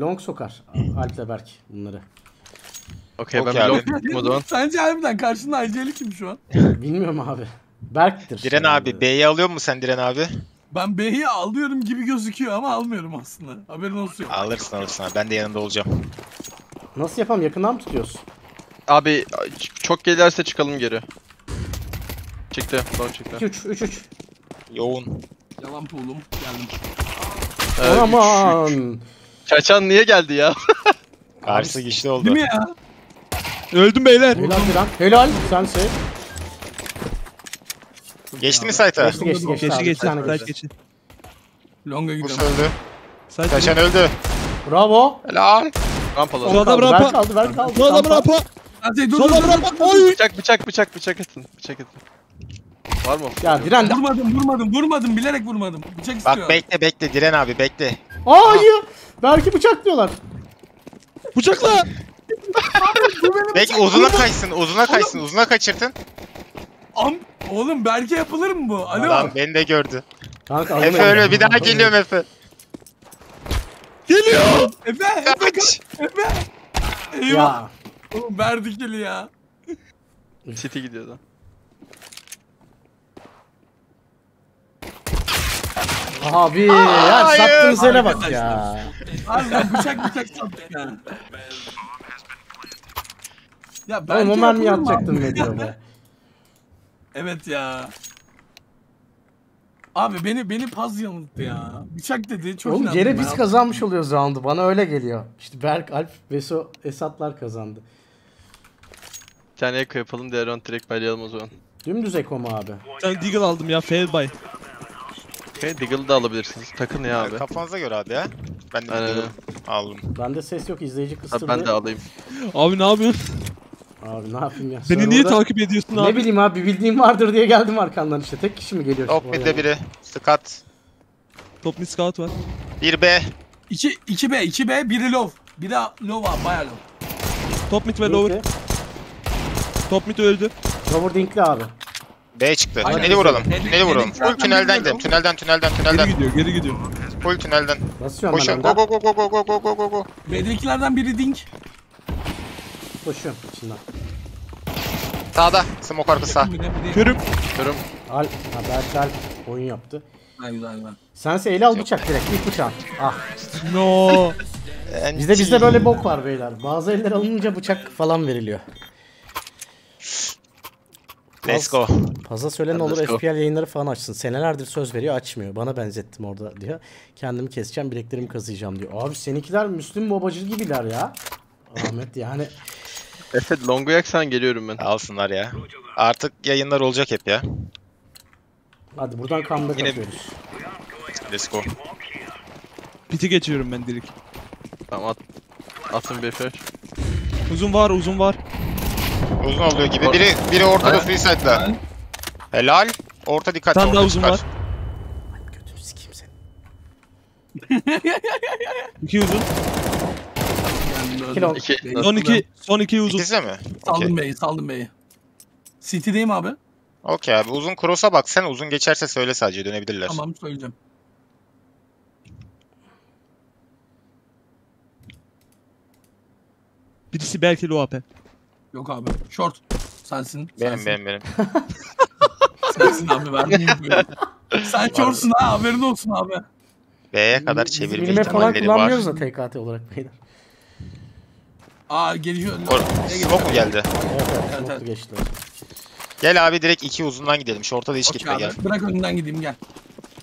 Long sokar Alp'le Berk bunları. Okey ben Okey bir long. Sence harbiden karşında Ayceli kim şu an? Bilmiyorum abi. Berk'tir. Diren abi B'yi alıyor mu sen Diren abi? Ben B'yi alıyorum gibi gözüküyor ama almıyorum aslında. Haberin olsun. Alırsın alırsın abi. Ben de yanında olacağım. Nasıl yapalım? Yakından mı tutuyorsun? Abi çok gelirse çıkalım geri. Çıktı. Long çıktı. 2 3 3 3. Yoğun. Yalan pool'um. Geldim. Ee, üç, üç. Çaçan niye geldi ya? Karşısı güçlü oldu. Değil mi ya? Öldüm beyler. Helal Diren. Helal. Sen şey. Geçti mi site'a? Geçti geçti geçti. Geçti geçti. Saat geçti. geçti. Longa gidiyorum. öldü. Saat Kaçan öldü. Bravo. Helal. Rampalı. Sol adam Kaldı, rampa. Bu adam Rampa. Hadi dur Sol dur. Bıçak bıçak bıçak bıçak atın. Bıçak atın. Var mı? Ya Diren de. Vurmadım vurmadım vurmadım bilerek vurmadım. Bıçak istiyor. Bak bekle bekle Diren abi bekle. Hayır. Berk'i bıçaklıyorlar. Bıçakla. Bekle uzuna kaçsın uzuna kaçsın uzuna kaçırtın. Am Oğlum Berke yapılır mı bu? Alo. Adam beni de gördü. Kanka Efe öyle bir daha geliyorum Efe. Geliyor. Efe Efe Kaç. Efe. Eyvah. Ya. Oğlum verdik eli ya. City gidiyordu. Abi ya Hayır. sattığınız yere bak ya. Harbiden bıçak bıçak sattık ya. Ya Oğlum o mermiyi abi? diyor be. Evet ya. Abi beni beni paz yanılttı ya. Bıçak dedi çok Oğlum geri ben. biz kazanmış oluyoruz roundu. Bana öyle geliyor. İşte Berk, Alp, Veso, Esatlar kazandı. Bir tane eko yapalım diğer round direkt baylayalım o zaman. Dümdüz Eko mu abi? Tane deagle aldım ya. Fail by. Okay, Diggle'ı da alabilirsiniz. Takın ya abi. Kafanıza göre abi ya. Ben de Aynen. gidiyorum. Aldım. Bende ses yok izleyici kıstırdı. Abi ben de alayım. Abi ne yapıyorsun? Abi ne yapayım ya? Beni niye Server'da- takip ediyorsun Ne abi? bileyim abi bir bildiğim vardır diye geldim arkandan işte. Tek kişi mi geliyor? Top oraya? midde biri. Skat. Top mid scout var. 1B. 2 2B 2B biri low. Biri low abi bayağı low. Top mid ve lower. Dinkli. Top mid öldü. Lower Dinkli abi. B çıktı. Aynen. Tüneli vuralım. Tüneli vuralım. Full tünelden gidelim. Tünelden tünelden Geri tünelden. gidiyor, geri gidiyor. Full tünelden. Basıyorum Koşun. Go go go go go go go go go go. B'dekilerden biri dink. Koşuyorum içinden. Sağda. Smoke arkası sağ. Körüm. Görüm. Alp, ha Berk Alp oyun yaptı. Ha, güzel güzel. Sense eli al bıçak direkt ilk bıçağın. Ah. No. Bizde bizde böyle bok var beyler. Bazı eller alınınca bıçak falan veriliyor. Let's go. Fazla söylen olur Let's. FPL yayınları falan açsın. Senelerdir söz veriyor açmıyor. Bana benzettim orada diyor. Kendimi keseceğim bileklerimi kazıyacağım diyor. Abi seninkiler Müslüm babacı gibiler ya. Ahmet yani. Efe longu yaksan geliyorum ben. Alsınlar ya. Artık yayınlar olacak hep ya. Hadi buradan comeback Yine- atıyoruz. Let's go. Piti geçiyorum ben direkt. Tamam at. Atın bir. Uzun var, uzun var. Uzun oluyor gibi. Biri biri ortada Aynen. free side'da. Helal. Orta dikkat. Tane orta daha uzun çıkar. var. Götünü sikeyim seni. İki uzun. İki. Son iki, son iki uzun. İkisi de mi? Saldım Okey. B'yi saldım B'yi. City'deyim abi. Okey abi. Uzun cross'a bak. Sen uzun geçerse söyle sadece dönebilirler. Tamam söyleyeceğim. Birisi belki low AP. Yok abi. Short. Sensin. Benim sensin. benim benim. Sensin abi infoyu. Sen shortsun ha haberin olsun abi. B'ye kadar çevirme bilme falan ihtimalleri var. kullanmıyoruz da TKT olarak beyler. Aa geliyor. Or Smoke mu geldi? Evet evet. Evet, evet. geçtiler. Gel abi direkt iki uzundan gidelim. Short'a da hiç Okey gitme abi. gel. Bırak önünden gideyim gel.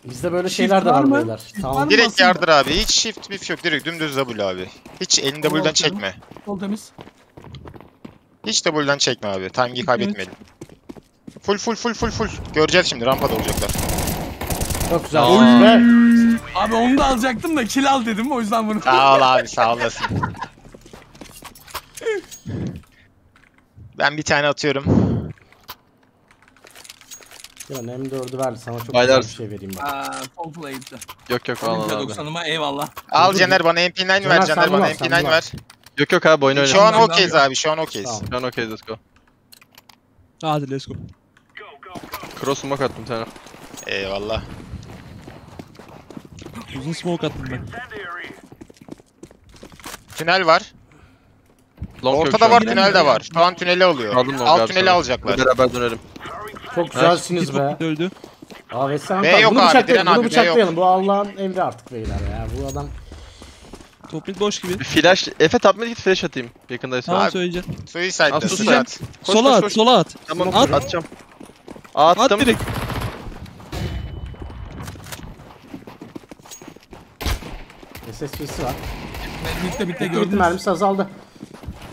Bizde böyle Shift şeyler de var var mı? beyler. Shift Tamam. var mı? Direkt basayım yardır abi. Hiç shift bif yok. Direkt dümdüz W abi. Hiç elini Tamam, W'dan okey. çekme. Sol temiz. Hiç W'dan çekme abi. Time'yi kaybetmeyelim. Full full full full full. Göreceğiz şimdi rampada olacaklar. Çok güzel. Oy. Ve Abi onu da alacaktım da kill al dedim o yüzden bunu. Sağ ol abi sağ olasın. Ben bir tane atıyorum. Ya M4'ü ver sana çok Baylar. güzel bir şey vereyim bak. Aa, play'di. Yok yok al al abi. 90'ıma eyvallah. Al Dur, Caner bana MP9 ver Caner, Caner sen bana bunu al, sen MP9 bunu al. ver. Yok yok abi oyun Şu oynayalım. an Tamam, okeyiz abi şu an okeyiz. Tamam. Şu an okey let's go. Hadi let's go. Cross smoke attım bir tane. Eyvallah. Uzun smoke attım ben. Tünel var. Long şu Ortada an. var, tünel de var. Şu an tüneli alıyor. Aldım long Alt abi tüneli sana. alacaklar. Beraber dönelim. Çok güzelsiniz be. öldü. Abi sen B yok bunu abi, bıçaklayalım. Diren Bunu abi, B bıçaklayalım. Bu Allah'ın emri artık beyler ya. Bu adam Top mid boş gibi. Bir flash. Efe top mid git flash atayım. Yakındaysa. Tamam Abi, söyleyeceğim. Suicide'de. At, Suicide. Koş, sola koş, at, koş. sola at. Tamam At. atacağım. Attım. At direkt. SSG'si var. Bitti bitti Gördüm gördüm. mermisi azaldı.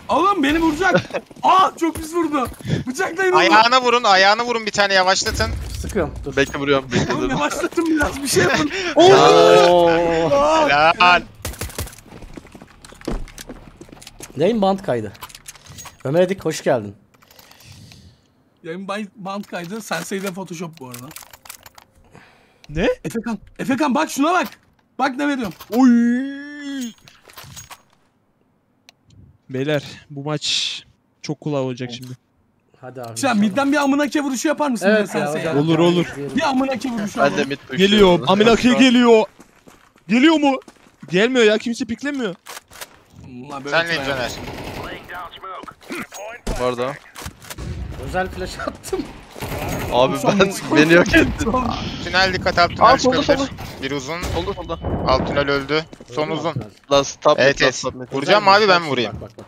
Oğlum beni vuracak. Aa çok pis vurdu. Bıçaklayın onu. Ayağına vurun, ayağına vurun bir tane yavaşlatın. Sıkıyorum. Dur. Bekle vuruyorum. Bekle Oğlum dur. yavaşlatın biraz bir şey yapın. Oo. Helal. Neyim band kaydı. Ömer Edik hoş geldin. Yayın band kaydı. Sensei'de Photoshop bu arada. Ne? Efekan. Efekan bak şuna bak. Bak ne veriyorum. Oy. Beyler bu maç çok kolay olacak şimdi. Hadi abi. Sen midden bir amına ke vuruşu yapar mısın? Evet Evet, ya. Olur, olur. Bir amına ke vuruşu Ben de mid. Geliyor. Aminake geliyor. Geliyor mu? Gelmiyor ya kimse piklemiyor. Ulan böyle Sen ne Caner? Var da. Özel flash attım. Abi ben beni yok ettin. Tünel dikkat alt Aa, tünel solda, çıkabilir. Bir uzun, Solda solda. alt tünel öldü. Son uzun. Last top Evet, last top. Vuracağım Özel abi ben vurayım. Bak bak bak.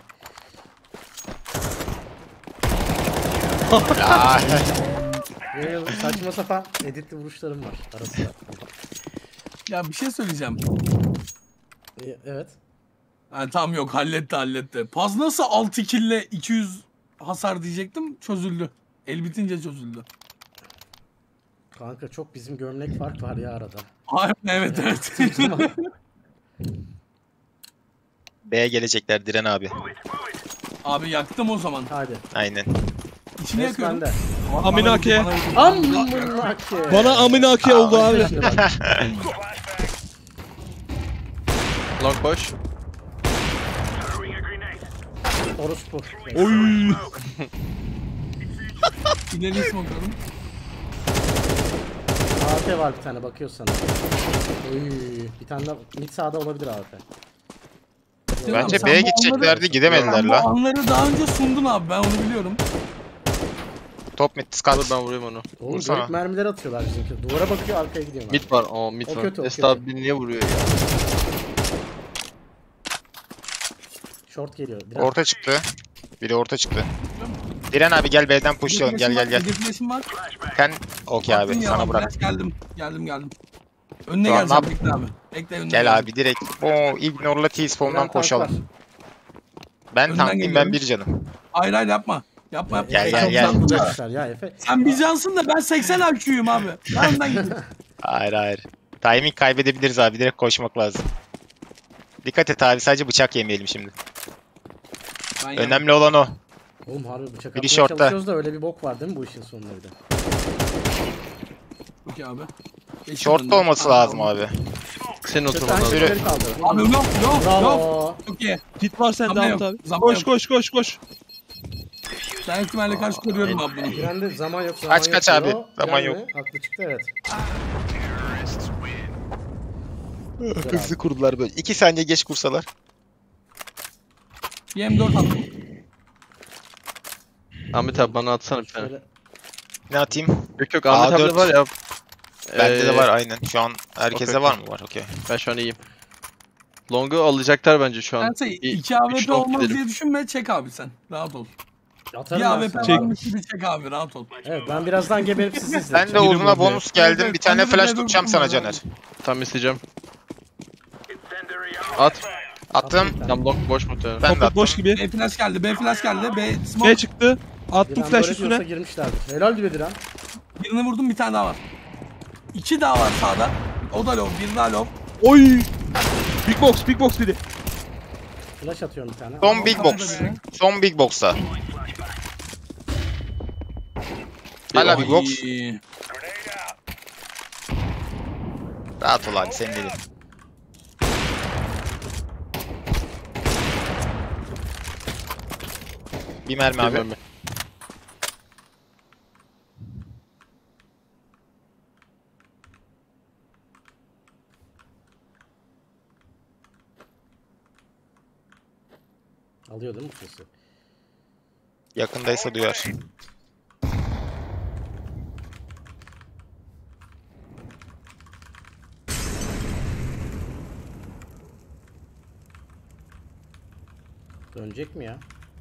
Ya, saçma sapan editli vuruşlarım var ara sıra. Ya bir şey söyleyeceğim. E, Evet. Ha, tamam yok halletti halletti. Paz nasıl 6 kille 200 hasar diyecektim çözüldü. El bitince çözüldü. Kanka çok bizim gömlek fark var ya arada. Aynen evet evet. B'ye gelecekler Diren abi. Abi yaktım o zaman. Hadi. Aynen. İçini Ses yakıyorum. bende. Aminake. vurdu, bana Aminake oldu abi. Long push. Orospu. Oy. İleri smokladım. AWP var bir tane bakıyor sana. Oy. Bir tane de mid sağda olabilir AWP. Bence Sen B'ye bu gideceklerdi gidemediler bu la. anları daha önce sundun abi ben onu biliyorum. Top mid skat. ben vurayım onu. Oğlum Vursana. garip mermiler atıyorlar bizimki. Duvara bakıyor arkaya gidiyorlar. Mid var. Aa mid O var. kötü, o Esra kötü. abi niye vuruyor ya? Short geliyor. Biraz Orta çıktı. Biri orta çıktı. Diren abi gel B'den pushlayalım gel gel gel. Var. Sen okey abi ya, sana bırak. Geldim geldim geldim. Önüne geleceğim ne bekle abi. Bekle önüne Gel geleceğim. abi direkt. Oo ignorla T-spawn'dan koşalım. Ben Önden tanklıyım ben geliyorum. bir canım. Hayır hayır yapma. Yapma yapma. Gel, gel, Çok gel. canlı da. Yapmışlar ya Efe. Sen bir cansın da ben 80 IQ'yum abi. Ben önden gideyim. Hayır hayır. Timing kaybedebiliriz abi direkt koşmak lazım. Dikkat et abi sadece bıçak yemeyelim şimdi. Ben. Önemli olan o. Oğlum harbi bıçak atmaya short'ta. çalışıyoruz da öyle bir bok var değil mi bu işin sonunda bir de? Okey abi. Geçtim Short'ta önden. olması Tamam, lazım abi. Senin Sen oturman lazım. Hangileri kaldı? Abi yok yok yok. Bravo. Çok iyi. Hit var sende Zaman Ahmet yok, abi. zaman Koş yok. koş koş koş. Ben ihtimalle karşı görüyorum abi bunu. Trende zaman yok zaman Kaç, yok kaç diyor. abi? Zaman Yani yok. Haklı çıktı evet. Hızlı kurdular böyle. 2 saniye geç kursalar. Bir M4 attım. Ahmet abi bana atsana bir tane. Şöyle Ne atayım? Yok yok Ahmet A4. abi de var ya. Bende de Ee, var aynen. Şu an herkese okey, var mı? Var okey. Ben şu an iyiyim. Long'u alacaklar bence şu an. Ben İyi, 2 üç AWP long olmaz gidelim. diye düşünme çek abi sen. Rahat ol. atarım Bir ben AWP sana. Varmış gibi çek abi rahat ol. Evet ben birazdan geberip sizi Ben izleyeceğim. de Biri uzuna vurdu. bonus geldim. Bir tane ben de flash bir tutacağım sana. Caner. Tam isteyeceğim. At. Attım. Tam long boş muhtemelen. Ben de attım. boş gibi. B flash geldi. B flash geldi. B B smoke. çıktı. Attım flash üstüne. girmişlerdir. Helal gibi Diren. Birini vurdum bir tane daha var. İki daha var sağda. O da low. Bir daha low. Oy. Big box big box dedi. Flash atıyorum bir tane. Son big box. Son big box'ta. Hala big box. Rahat ol abi senin dedin. Bir mermi abi. Bilmiyorum Alıyor değil mi bu sesi? Yakındaysa duyar. Dönecek mi ya?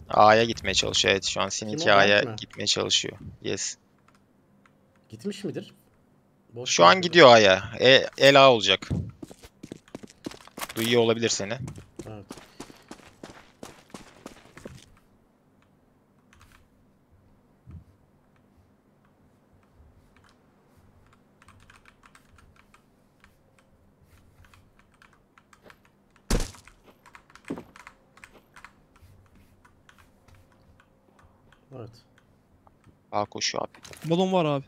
A'ya gitmeye çalışıyor. Evet şu an o, A'ya gitmeye çalışıyor. Yes. Gitmiş midir? Boş Şu an mu? gidiyor A'ya. E, el A olacak. Duyuyor olabilir seni. Evet. A koşuyor abi. Balon var abi.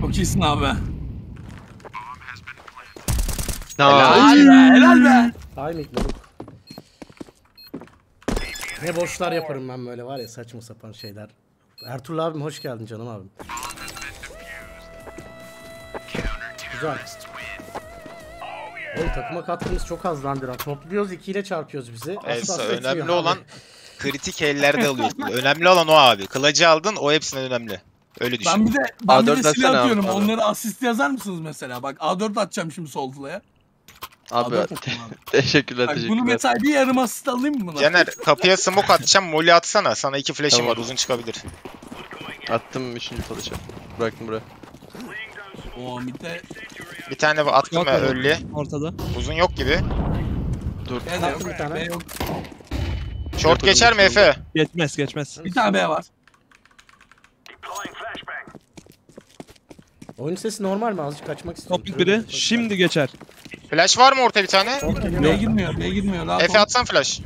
Çok iyisin abi. Helal. Helal be, helal be. Ay moruk. Ne boşlar yaparım ben böyle var ya saçma sapan şeyler. Ertuğrul abim hoş geldin canım abim. Güzel. Oğlum takıma katkımız çok az lan biraz. Topluyoruz 2 ile çarpıyoruz bizi. Affetmiyor önemli abi. olan kritik ellerde alıyorsun. önemli olan o abi. Kılıcı aldın o hepsinden önemli. Öyle düşün. Ben bir de ben bir A4 de silah atıyorum. abi. Onları asist yazar mısınız mesela? Bak A4 atacağım şimdi sol tılaya. Abi A4 atayım abi. teşekkürler Bak bunu teşekkürler. mesela bir yarım asist alayım mı buna? Caner kapıya smoke atacağım. Molly atsana. Sana iki flash'im Tamam. var. Uzun çıkabilir. Attım 3. flash'ı. Bıraktım buraya. Oo bir de Bir tane attım Yok ya abi. early. Ortada. Uzun yok gibi. Dur. B de Attım bir tane. B yok. Short geçer mi. Efe? Geçmez geçmez. Bir tane B var. Oyun sesi normal mi? Azıcık kaçmak istiyorum. Topik biri. Şimdi geçer. Flash var mı orta bir tane? B girmiyor, B girmiyor. Rahat Efe ol. atsan flash.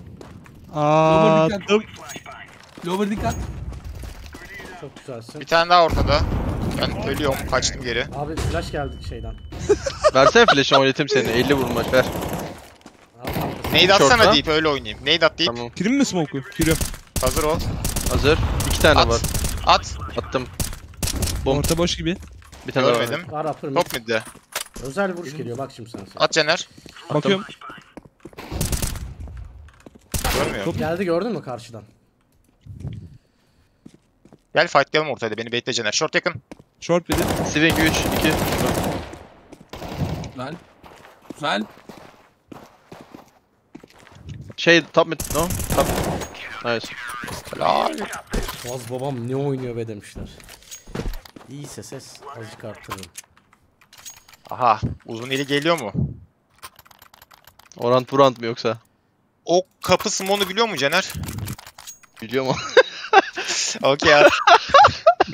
Aa, dikkat. dım. Lower dikkat. Çok güzelsin. Bir tane daha ortada. Ben ölüyorum. Kaçtım geri. Abi flash geldi şeyden. Versene flash'ı oynatayım seni. 50 vurmaç ver. Nade atsana Short'ta. deyip öyle oynayayım. Nade at deyip. Tamam. Kirim mi smoke'u? Kirim. Hazır ol. Hazır. 2 tane At. var. At. Attım. Bom. Orta boş gibi. Bir tane daha var. Görmedim. Var upper mid. Top midde. Özel vuruş geliyor bak şimdi sana. At Caner. Bakıyorum. Görmüyor. Top- Geldi gördün mü karşıdan? Gel fightlayalım ortada. Beni bekle Caner. Short yakın. Short biri. Swing 3 2. Güzel. Güzel. Şey top mid no. Top. Nice. Helal. Boğaz babam ne oynuyor be demişler. İyiyse ses azıcık arttırırım. Aha. Uzun eli geliyor mu? Orant burant mı yoksa? O kapı smoke'unu biliyor mu Caner? Biliyor mu? Okey at.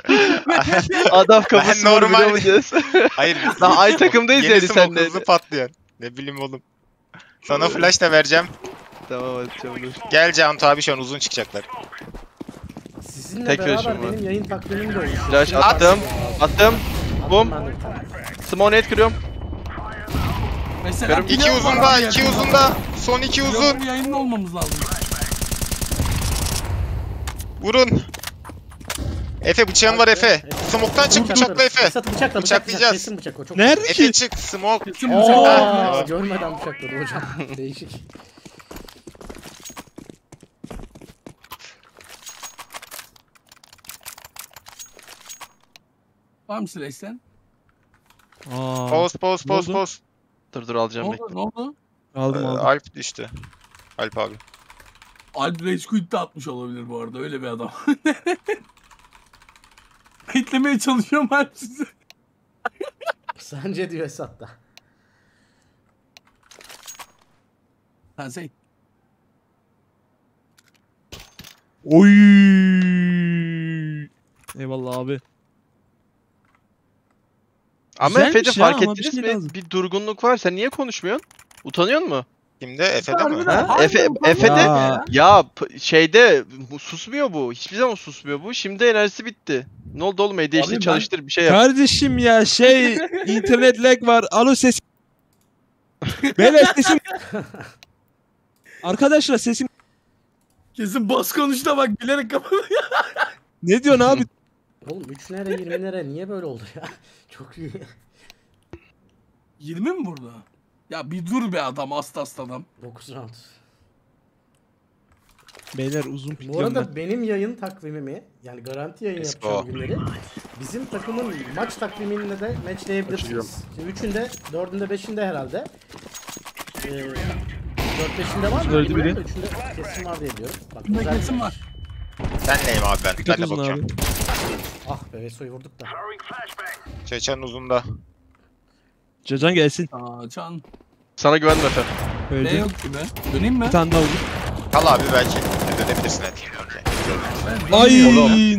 Adam kafası normal- biliyor mu diyorsun? Hayır. Daha aynı takımdayız Yeni yani smoke senle. hızlı patlıyor. Ne bileyim oğlum. Sana flash da vereceğim. Tamam atacağım dur. Gel Cantu abi şu an uzun çıkacaklar. Sizinle Tek beraber var. benim yayın takvimim de olmuş. Flash Sizin attım. var. Attım. Bum. Ben de. Smoke net kırıyorum. Mesela İki biliyorum uzun var da, abi iki uzun da. Son iki uzun. bir yayında olmamız lazım. Vurun. Efe bıçağın var Efe. Smoke'tan çık bıçakla Efe. Bıçakla Bıçaklayacağız. bıçaklayacağız. Kesin bıçak o çok. Nerede Efe ki? çık smoke. Oo, bıçak. Görmeden bıçakladı hocam. Değişik. Var mı silah sen? Aa, Pause pause Ne pause oldu? pause. Dur dur Ne alacağım oldu? bekle. Ne oldu? aldım Ee, aldım. Alp düştü. Alp abi. Alp Rage Quit de atmış olabilir bu arada. Öyle bir adam. Beklemeye çalışıyorum Alp sizi. Sence diyor Esat da. Sen. Oy. Eyvallah abi. Ama Güzelmiş Efe'de ya, fark ama bir ettiniz şey mi? lazım. Bir durgunluk var. Sen niye konuşmuyorsun? Utanıyor mu? Kimde? Efe'de mi? Harbiden. Ha? Harbiden Efe, utanmıyor Efe'de ya. ya p- şeyde bu- susmuyor bu. Hiçbir zaman susmuyor bu. Şimdi enerjisi bitti. Ne oldu oğlum? Abi ben- çalıştır bir şey yap. Kardeşim ya şey internet lag var. Alo ses. Beyler sesim. Arkadaşlar sesim. Kesin bas konuş da bak bilerek kapalı. Ne diyorsun abi? Oğlum 3 nere 20 nere niye böyle oldu ya? Çok iyi. 20 mi burada? Ya bir dur be adam hasta hasta adam. 9 round. Beyler uzun Bu pikliyorum ben. arada benim yayın takvimimi yani garanti yayın Let's yapacağım go. günleri bizim takımın maç takvimini de matchleyebilirsiniz. Şimdi üçünde, dördünde, beşinde herhalde. Ee, dört beşinde var mı? Dördü biri. Üçünde kesin var diye biliyorum. Bak, kesin var. Ben neyim abi ben? Dikkat Ben de bakıyorum. abi. Ah be Veso'yu vurduk da. Çeçen uzunda. Cacan gelsin. Aa Can. Sana güvenme Efe. Ne Öldü. yok gibi. Döneyim mi? Bir tane daha vurdu. Kal abi belki. Dönebilirsin hadi. Ay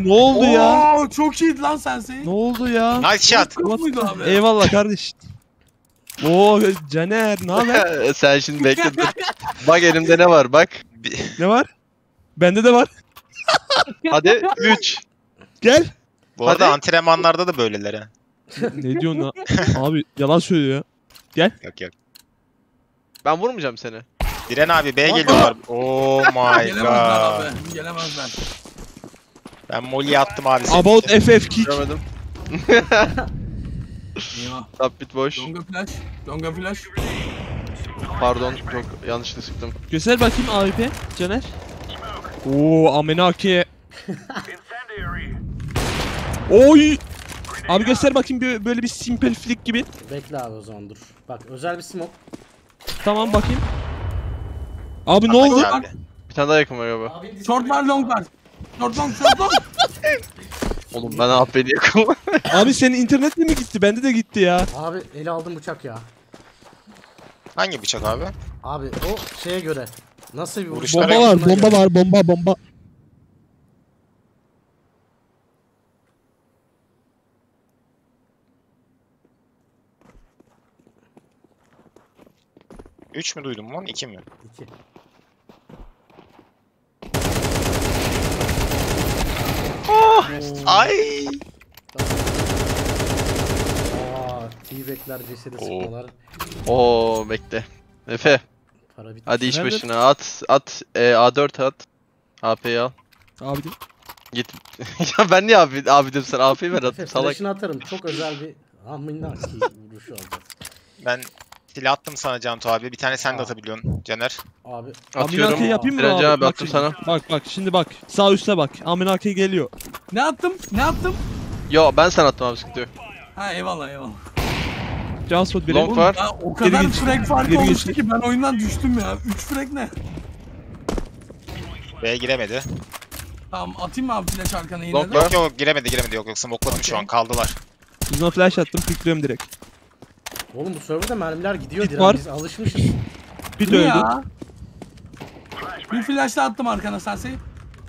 ne oldu ya? Oo, çok iyiydi lan sensin. Ne oldu ya? Nice shot. Kız abi? Eyvallah kardeş. Oo Caner ne haber? Sen şimdi bekle dur. Bak elimde ne var bak. Bir- Ne var? Bende de var. Hadi 3. Gel. Bu arada Hadi. antrenmanlarda da böyleler ha. ne diyorsun lan? Abi yalan söylüyor ya. Yok yok. Ben vurmayacağım seni. Diren abi B geliyorlar. Oh my Gelemezler god. abi. Gelemezler. Ben Molly'yi attım abi. senin About için. FF kick. Görmedim. Ya. Top bit boş. Longa flash. Longa flash. Pardon çok yanlışlıkla sıktım. Göster bakayım AWP Caner. Oo Amenake. Oy. Abi göster bakayım bir- böyle bir simple flick gibi. Bekle abi o zaman dur. Bak özel bir smoke. Tamam bakayım. Abi ne oldu? Bir tane daha yakın var galiba. Short var long var. Short long short long. Oğlum ben AP'li yakın. Abi senin internet mi gitti? Bende de gitti ya. Abi ele aldım bıçak ya. Hangi bıçak abi? Abi o şeye göre. Nasıl bir vuruş? Vuruşlara Bomba var, bomba var, bomba, bomba. Üç mü duydum lan? İki mi? İki. Ay. Aa, T-Bag'ler cesedi Oo. sıkmalar. Oo bekle. Efe Para bitti. hadi iş Nerede? başına at at e, A4 at. AP'yi al. Abi de. Git. ya ben niye abi abi dedim sana AP'yi ver Efe attım salak. flash'ını atarım. Çok özel bir amına ki vuruşu oldu. Ben silah attım sana Cantu abi. Bir tane sen de atabiliyorsun Caner. Abi Atıyorum. Aminake yapayım mı Direnci abi? abi Bak attım şimdi. sana. Bak bak şimdi bak. Sağ üstte bak. Aminake geliyor. Ne attım? Ne attım? Yo ben sana attım abi sıkıntı yok. Ha eyvallah eyvallah. Canspot biri. Long var. Ya o kadar geç. frag farkı Geri oluştu geç. ki ben oyundan düştüm ya. 3 frag ne? B'ye giremedi. Tamam atayım mı abi flash arkana yine Long de? var. Yok yok giremedi giremedi yok yok smokladım şu an kaldılar. Uzuna flash attım. Pikliyorum direkt. Oğlum bu serverda mermiler gidiyor Diren. var. Biz alışmışız. Bir de öldü. ya. Bir flash da attım arkana sense.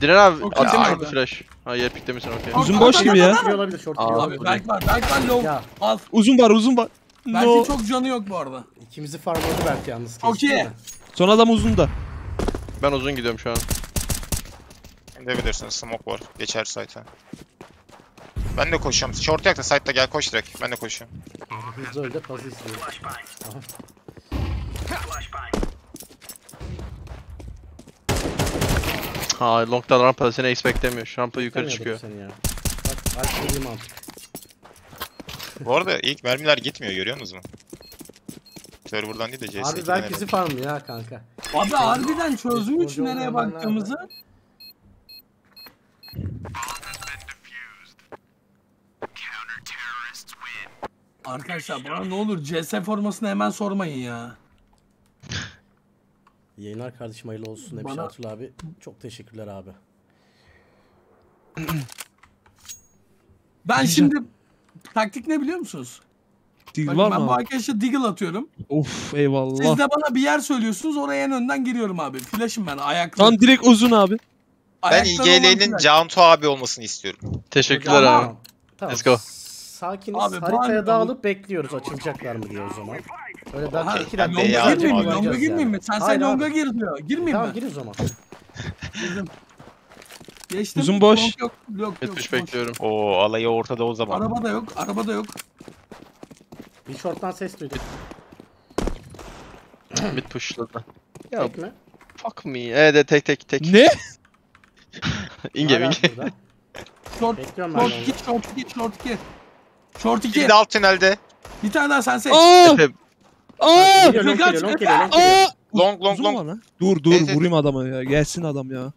Diren abi Çok at güzel at abi. flash. Ha yer piklemişsin okey. Uzun boş gibi ya. Giriyor olabilir short Aa, giriyor Abi olabilir. Berk var. Berk var low. Ya Al. Uzun var, uzun var. Belki No. çok canı yok bu arada. ikimizi farmladı belki yalnız. Mi? Son adam uzun da. Ben uzun gidiyorum şu an. Gidebilirsiniz smoke var. Geçer site'a. Ben de koşuyorum. Short yak da site'da gel koş direkt. Ben de koşuyorum. Hızlı öyle fazla istiyor. Aha. Ha long'dan rampada seni expect demiyor. Rampa yukarı çıkıyor. Seni ya. Bak mantık. Bu arada ilk mermiler gitmiyor görüyorsunuz mu? Server'dan değil de CS2'den Abi bizi farmlıyor ha kanka. Abi harbiden çözmüş nereye baktığımızı. Arkadaşlar bana ne olur CS formasını hemen sormayın ya. Yayınlar kardeşim hayırlı olsun demiş Bana- Ertuğrul abi. Çok teşekkürler abi. Ben şimdi taktik ne biliyor musunuz? Bakın var ben mı bu abi? arkadaşa deagle atıyorum. Of eyvallah. Siz de bana bir yer söylüyorsunuz oraya en önden giriyorum abi. Flash'ım ben ayaklı. Lan direkt uzun abi. Ben Ayakları olan IGL'nin. Cantu abi olmasını istiyorum. Teşekkürler Tamam. abi. Tamam. Let's go. Sakiniz. Abi, Haritaya ben- dağılıp bekliyoruz açılacaklar mı diye o zaman. Öyle ben Ha, iki ben dakika Longa girmeyeyim mi? Longa girmeyeyim mi? Sen sen longa gir diyor. Girmeyeyim Tamam mi? gir o zaman. Girdim. Geçtim. Uzun boş. Long Yok, yok, yok. Boş. bekliyorum. Oo alayı ortada o zaman. Araba da yok, araba da yok. Bir shorttan ses duyduk. Mid pushladı. Ya Tek mi? fuck me. Evet tek tek tek. Ne? İnge inge. Short, ben short. 2, short 2, short 2. Short 2. Bir de alt tünelde. Bir tane daha sen seç. Aa! Efe Aa! Long Kaç, geliyor long geliyor long geliyor. Aa! Long long Uzun long. var lan. Dur dur Evet, evet. vurayım adamı ya. Gelsin adam ya.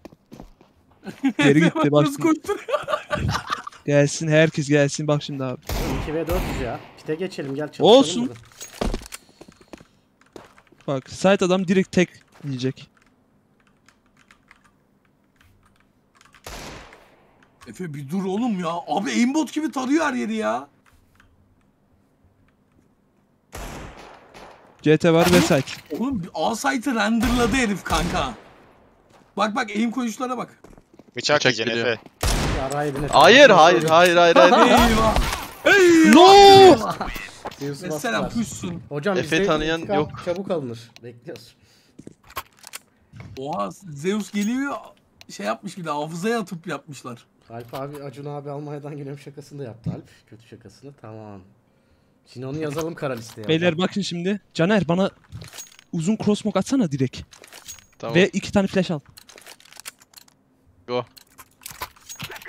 Geri gitti bak. Nasıl şimdi. koşturuyor? Gelsin herkes gelsin bak şimdi abi. 2 ve 400 ya. Pite geçelim gel çalışalım. Olsun. burada. Bak site adam direkt tek yiyecek. Efe bir dur oğlum ya. Abi aimbot gibi tarıyor her yeri ya. CT var ve site. Oğlum A site'ı renderladı herif kanka. Bak bak aim koyuşlara bak. Bıçak yiyeceksin geliyor. Efe. Hayır hayır hayır hayır hayır. Eyvah. No! Zeus Mesela puşsun. Hocam Efe bizde tanıyan intikam yok. Çabuk alınır. Bekliyoruz. Oha Zeus geliyor şey yapmış bir de hafızaya atıp yapmışlar. Alp abi Acun abi Almanya'dan geliyorum şakasını da yaptı Alp. Kötü şakasını tamam. Şimdi onu yazalım kara listeye. Beyler bakın şimdi. Caner bana uzun crossmok atsana direkt. Tamam. Ve iki tane flash al. Go.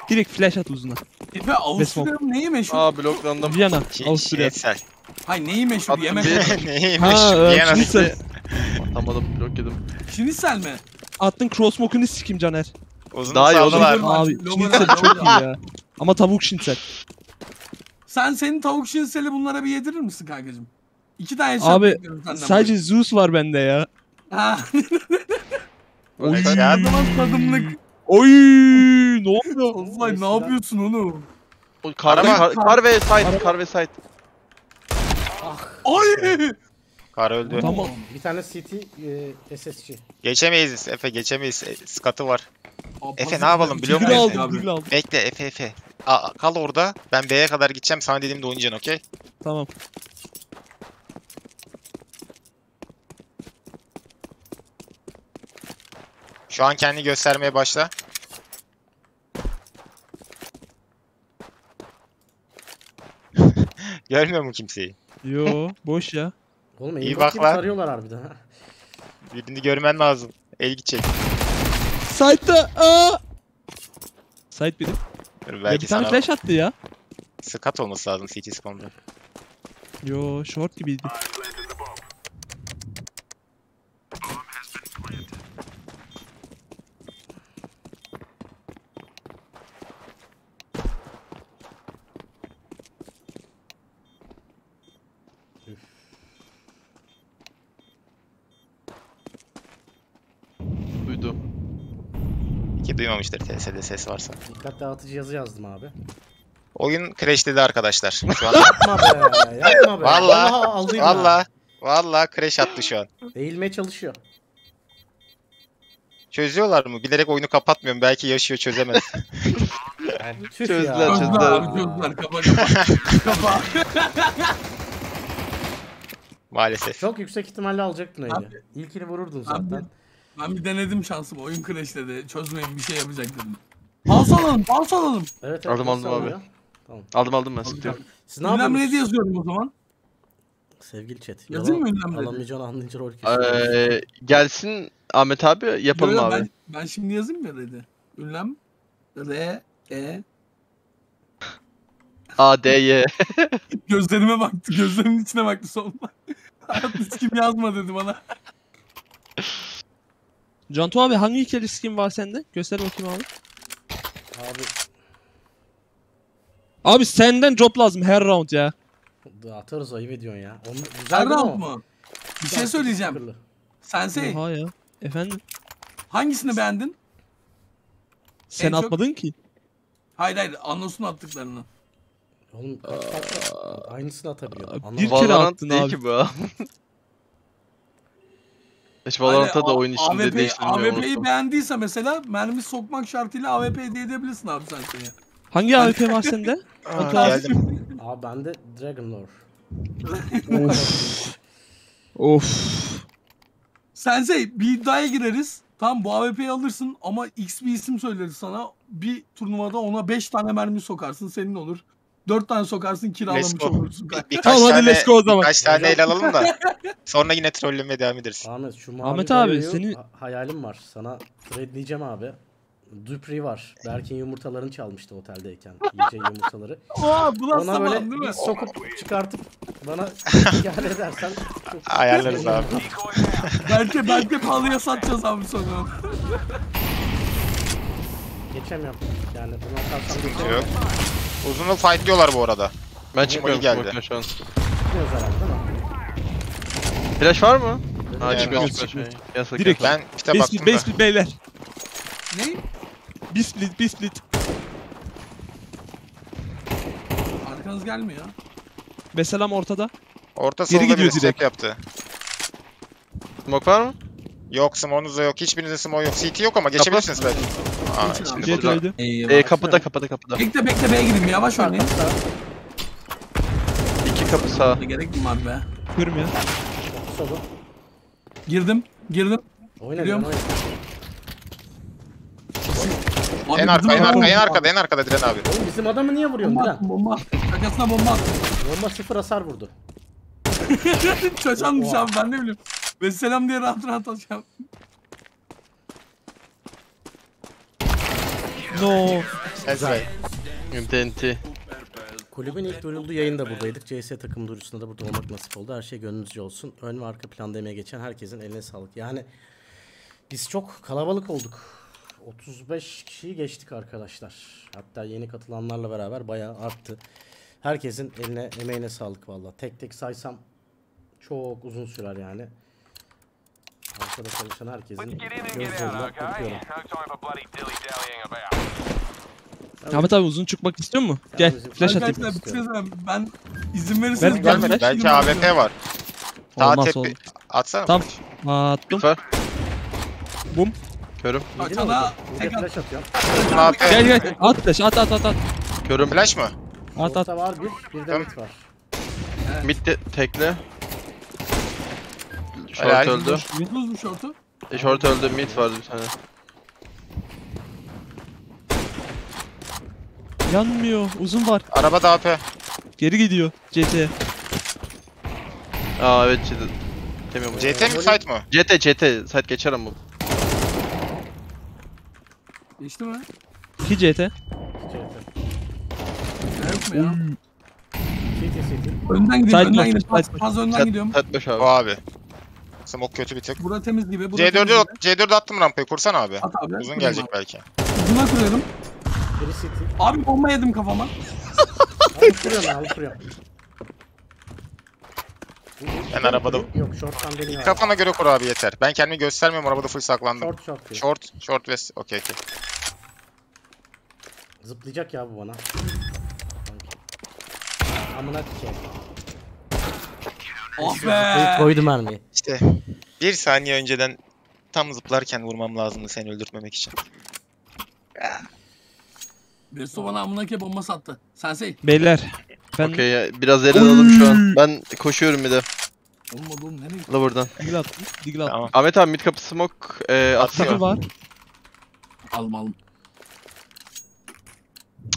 Direkt flash at uzuna. Efe Avusturya'nın neyi meşhur? Aa bloklandım. Viyana, Ki- Avusturya. Şiitsel. Hayır neyi meşhur? Attım Yemek. bir. Neymiş? Ha, Viyana. Schnitzel. Atamadım blok yedim. Şinisel mi? Attın crossmok'unu sikim Caner. Uzun Daha iyi saldılar. olur. Abi Lobo- çok iyi ya. Ama tavuk schnitzel. Sen senin tavuk şiniseli bunlara bir yedirir misin kankacığım? İki tane Abi, Sadece Zeus var bende ya. Oy. Zaman tadımlık. Oy ne oluyor? Vallahi ne yapıyorsun oğlum? Kar, kar, kar ve site. Kar ve site. Ay! Kar öldü. Tamam. Bir tane CT e, SSC. Geçemeyiz Efe geçemeyiz. E, Skatı var. Aa, Efe, ne yapalım biliyor musun? Bekle Efe Efe. Aa, kal orada. Ben B'ye kadar gideceğim. Sana dediğimde oynayacaksın okey? Tamam. Şu an kendini göstermeye başla. Görmüyor mu kimseyi? Yo boş ya. Oğlum İyi aimbot bak gibi lan. tarıyorlar harbiden ha. Birini görmen lazım. El gidecek. Site'da aa. Site biri. Dur, Ya belki bir tane sana flash attı ya. skat olması lazım CT spawn'da. Yo short gibiydi. Duydu. Ki duymamıştır TS'de ses varsa. Dikkat dağıtıcı yazı yazdım abi. Oyun crashledi arkadaşlar. Şu an. Yapma be yapma be. Ha. Valla. Valla crash attı şu an. Eğilmeye çalışıyor. Çözüyorlar mı? Bilerek oyunu kapatmıyorum. Belki yaşıyor çözemez. Tüh Çözdüler, ya. çözdüler. Çözdüler abi çözdüler. Kapa kapa. kapa. Maalesef. Çok yüksek ihtimalle alacaktın öyle. Abi- İlkini vururdun Abi, zaten. Ben bir denedim şansımı. Oyun crashledi. Çözmeyin bir şey yapacak dedim. Pause alalım, pause alalım. Evet, evet Aldım, nasıl aldım abi. alınıyor? Tamam. Aldım aldım ben sıkıntı yok. Siz ne Ünlem yapıyorsunuz? yazıyorum o zaman? Sevgili chat. Yazayım mı yalan- ünlemleri? Alamayacağını anlayınca rol kesiyor. Ee, gelsin Ahmet abi yapalım Yo, yo, abi. Ben, ben şimdi yazayım mı dedi. Ünlem R E A, D, Y. Gözlerime baktı. Gözlerimin içine baktı sonunda. Hayat hiç kim yazma dedi bana. Cantu abi hangi ikili skin var sende? Göster bakayım abi. Abi Abi senden drop lazım her round ya. atarız ayıp ediyorsun ya. Onu, güzel Her round mu? Bir şey söyleyeceğim. Sensei Oha ya. Efendim? hangisini beğendin? Sen En çok- atmadın ki. Hayır hayır anlasın attıklarını. Oğlum aynısını atabiliyor. Bir kere attın değil abi. ki bu. Hiç Valorant'ta da Hani oyun içinde AWP değiştirmiyor AWP'yi beğendiyse mesela mermi sokmak şartıyla AWP hediye edebilirsin abi Sensei'ye. Hangi AWP var sende? Aa, geldim. Abi bende Dragon Lore. Of. of. Sensei bir iddiaya gireriz. Tamam bu AWP'yi alırsın ama X bir isim söyleriz sana. Bir turnuvada ona 5 tane mermi sokarsın senin olur. 4 tane sokarsın kiralamış Let's go. olursun. Bir, birkaç Tamam hadi tane, let's go o zaman. birkaç tane el alalım da. Sonra yine trollemeye devam ederiz. Ahmet şu mavi Ahmet abi, senin- ha- hayalim var. Sana trade'leyeceğim abi. Dupri var. Berk'in yumurtalarını çalmıştı oteldeyken. Yiyeceği yumurtaları. Aa bu nasıl Ona böyle değil mi? bir sokup çıkartıp bana iade edersen çok Ayarlarız abi. Belki belki pahalıya satacağız abi sonra. geçemiyorum. Yani bunu atarsam Sıkıntı yok. Uzunu fightlıyorlar bu arada. Ben çıkmıyorum geldi. smoke'tan şu an. Çıkmıyoruz herhalde değil mi? Flash var mı? Ha Evet, çıkmıyor yok, flash. çıkmıyor. Yasak Direkt. Ben pite Bir baktım split, da. bir split beyler. Ne? Bir split, bir split. Arkanız gelmiyor. Mesela ortada. Orta Geri solda gidiyor bir step direkt. yaptı. Smoke var mı? Yok smoke'unuz da yok. Hiçbirinizde smoke yok. CT yok ama geçebilirsiniz belki. Aa, şimdi abi. Jet burada. öldü. Eyvah. Ee, kapıda kapıda kapıda. Bekle bekle B'ye gideyim yavaş oynayın. İki kapı sağ. Gerek mi var be? Körüm ya. solu. Girdim. Girdim. Oyna. Abi En arka, bizim en adam- arka, en arkada, en arkada Diren abi. Oğlum bizim adamı niye vuruyorsun Bomba Diren? attım bomba. Şakasına bomba attım. Bomba sıfır hasar vurdu. Çocuğanmış abi ben ne bileyim. Ve selam diye rahat rahat atacağım. No. Ezra. TNT. Kulübün ilk duyurulduğu yayında buradaydık. CS takım duyurusunda da burada olmak nasip oldu. Her şey gönlünüzce olsun. Ön ve arka planda emeği geçen herkesin eline sağlık. Yani biz çok kalabalık olduk. 35 kişiyi geçtik arkadaşlar. Hatta yeni katılanlarla beraber bayağı arttı. Herkesin eline emeğine sağlık valla. Tek tek saysam çok uzun sürer yani. Arkada çalışan herkesin Let's get in and göz get out, nuruyla okay? öpüyorum. No time for bloody dilly-dallying about. Ahmet abi uzun çıkmak istiyor mu? Gel. bizim- Flash atayım. Arkadaşlar bir şey söyleyeyim. Ben izin verirseniz Ver- ben Gelmedi. bir Belki AWP var. Daha Olmaz tepe... olmaz. Atsana. Tam. Attım. Var. Bum. Körüm. Midin Sana oldu. Mide tek at. flash atıyorum. AWP. Gel gel. At flash. At at at at. Körüm. Flash mı? At at. Orta var bir, bir de Tamam. mid var. De tekle. Short Helal. öldü. Buldunuz mu şortu? E, short öldü. Mid vardı bir tane. Yanmıyor. Uzun var. Araba da AP. Geri gidiyor. CT. Aa evet CT. Demiyorum. CT mi site mı? CT CT. Site geçer ama. Geçti mi? 2 CT. CT. Yok mu ya? CT CT. Önden gidiyorum. Side önden gidiyorum. fazla önden gidiyorum. site boş O abi. Abi. Smoke kötü bir tık. Bura temiz gibi. Bura C4'ü temiz gibi. C4'ü attım rampayı. Kursana abi. At abi. Uzun gelecek abi. belki. Uzuna kuruyorum. Abi bomba yedim kafama. Alıp kuruyorum alıp kuruyorum. Ben arabada... Yok short'tan beni var. Kafana göre kur abi yeter. Ben kendimi göstermiyorum. Arabada full saklandım. Short short diyor. Short, short vest. Okey okey. Zıplayacak ya bu bana. Amına koyayım. Oh Zıplayıp be. koydu mermiyi. İşte bir saniye önceden tam zıplarken vurmam lazımdı seni öldürtmemek için. Birisi bana amına ke bomba sattı. Sensei. Beyler. Ben Okey ya. Biraz yerden alalım şu an. Ben koşuyorum bir de. Olmadı oğlum nereye gitti? La buradan. Diggle attım. Diggle attım. Tamam. Ahmet abi mid kapı smoke e, atıyor. var. Alım alım.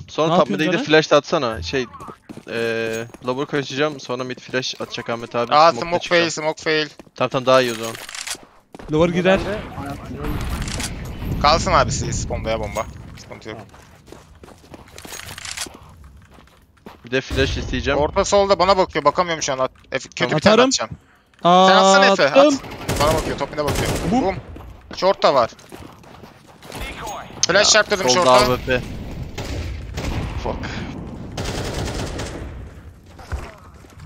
Sonra Ne top mid'e yapıyorsun gidip flash da atsana. Şey eee lower kaçacağım sonra mid flash atacak Ahmet abi. Aa smoke fail, smoke fail. Tamam tamam daha iyi o zaman. Lower de- Kalsın abi siz bombaya bomba. Sıkıntı yok. Bir de flash isteyeceğim. Orta solda bana bakıyor. Bakamıyorum şu an. At- Efe, kötü bir tane Atarım. atacağım. Sen atsana Efe. At. Attım. Bana bakıyor. Topine bakıyor. Bu- Boom. Short da var. Flash çarptırdım Solda short'a. AWP. Fuck.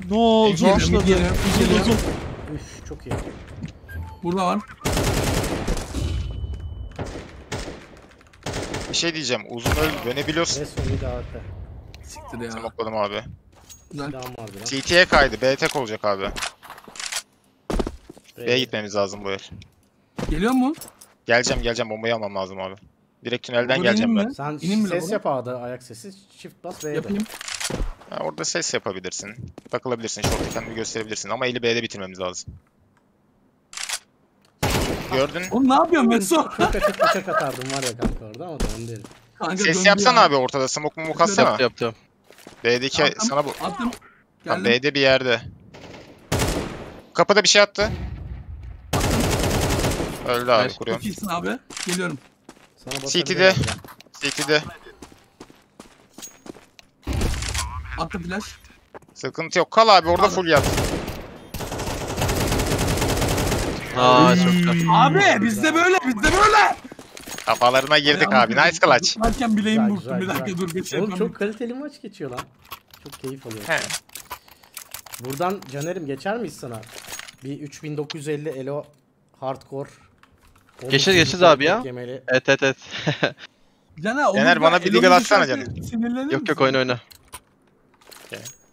No. Uzun. Üf çok iyi. Burada var. Bir şey diyeceğim. Uzun öl dönebiliyorsun. Son bir daha AWP. Siktir ya. Smokladım abi. Güzel. Silahım vardı lan. CT'ye kaydı. B tek olacak abi. B'ye gitmemiz lazım bu el. Geliyor mu? Geleceğim geleceğim. Bombayı almam lazım abi. Direkt tünelden geleceğim ben. mi? Sen mi ses lavabo? yap A'da ayak sesi. Shift bas B'ye de. Yapayım. Ha, orada ses yapabilirsin. Takılabilirsin. Short'ta kendini gösterebilirsin. Ama eli B'de bitirmemiz lazım. Gördün. Oğlum ne yapıyorsun? Çok açık bıçak atardım var ya kanka orada ama tamam değil. Kanka Ses döndü yapsana ya. abi ortada. Smoke mu katsana. Yaptı yaptı. B'deki Attım, sana bu. Attım. Geldim. B'de bir yerde. Kapıda bir şey attı. Öldü abi Nice. kuruyorum. Çok iyisin abi. Geliyorum. Sana CT'de. basabilirim ya. CT'de. Attı flash. Sıkıntı yok. Kal abi orada full yat. Aa çok güzel. Abi bizde böyle bizde böyle. Kafalarına girdik abi. Nice clutch. Varken bileğimi Güzel, burktum. Bir dakika dur bir şey Oğlum çok kaliteli maç geçiyor lan. Çok keyif alıyorum. He. Buradan Caner'im geçer miyiz sana? Bir 3950 Elo Hardcore. Geçeriz, geçeriz abi ya. Gemeli. Evet evet evet. Caner, Caner, da bana bir Elon legal atsana Caner. Sinirlenir yok yok oyna oyna.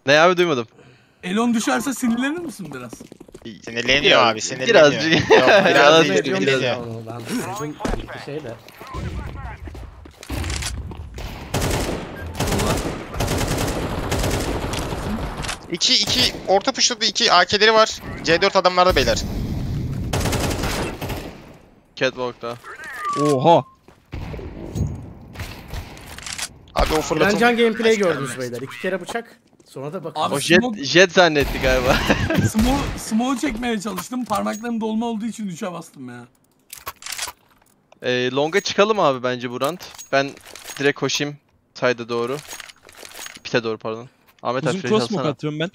Ne abi duymadım. Elon düşerse sinirlenir misin biraz? Sinirleniyor Biraz- abi sinirleniyor. birazcık. Yok, biraz Biraz değil, Ediyorum sinirleniyor. ben. Bir şey de. İki, iki orta puşladı iki AK'leri var. C4 adamlarda beyler. Catwalk'ta. Oha. Abi o fırlatın. Direncan gameplay gördünüz beyler. İki kere bıçak. Sonra da bakın. Abi O jet, smoke- jet zannetti galiba. Smoke, smoke çekmeye çalıştım. Parmaklarım dolma olduğu için düşe bastım ya. Ee, long'a çıkalım abi bence bu round. Ben direkt koşayım side'a doğru. Pite doğru pardon. Ahmet Uzun cross smoke atıyorum ben.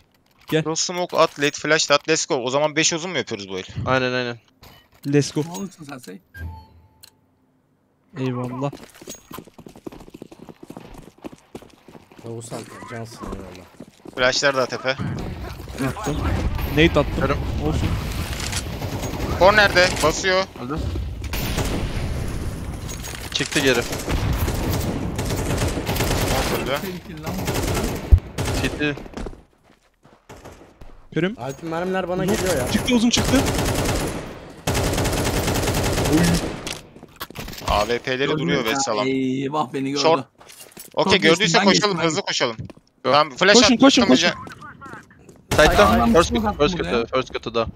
Cross smoke at, late flash at, let's go. O zaman 5 uzun mu yapıyoruz bu el? Aynen aynen. Let's go. Ne olursun sen say. Eyvallah. Oğuzhan cansın eyvallah. Flashlar da tepe. Attım. Nate attım. Yarım. Olsun. Corner'de basıyor. Öldü. Çıktı geri. Öldü. City. Körüm. Alp'in mermiler bana geliyor ya. Çıktı uzun çıktı. AWP'leri duruyor ve salam. Eyvah beni gördü. Short. Okey Çok gördüyse geçtim, ben koşalım geçtim, hızlı koşalım. Ben flash Koşun, attım, koşun, tutamayacağım. Side'da. First attım first kutu, first kutuda.